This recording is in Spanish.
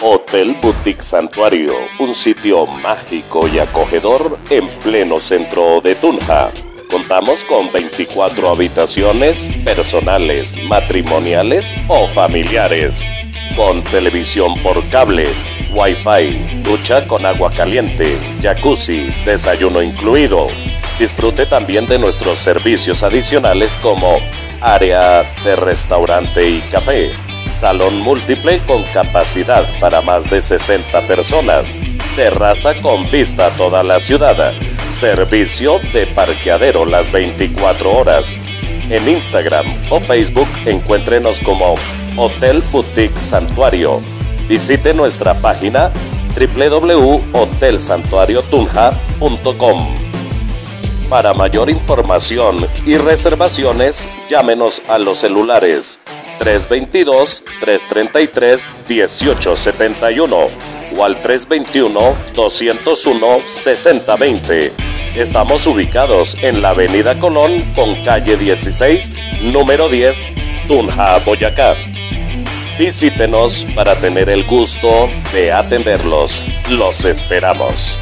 Hotel Boutique Santuario, un sitio mágico y acogedor en pleno centro de Tunja. Contamos con 24 habitaciones personales, matrimoniales o familiares, con televisión por cable, wifi, ducha con agua caliente, jacuzzi, desayuno incluido. Disfrute también de nuestros servicios adicionales como área de restaurante y café, salón múltiple con capacidad para más de 60 personas, terraza con vista a toda la ciudad, servicio de parqueadero las 24 horas. En Instagram o Facebook encuéntrenos como Hotel Boutique Santuario. Visite nuestra página www.hotelsantuariotunja.com. Para mayor información y reservaciones, llámenos a los celulares 322-333-1871 o al 321-201-6020. Estamos ubicados en la Avenida Colón con calle 16, número 10, Tunja, Boyacá. Visítenos para tener el gusto de atenderlos. Los esperamos.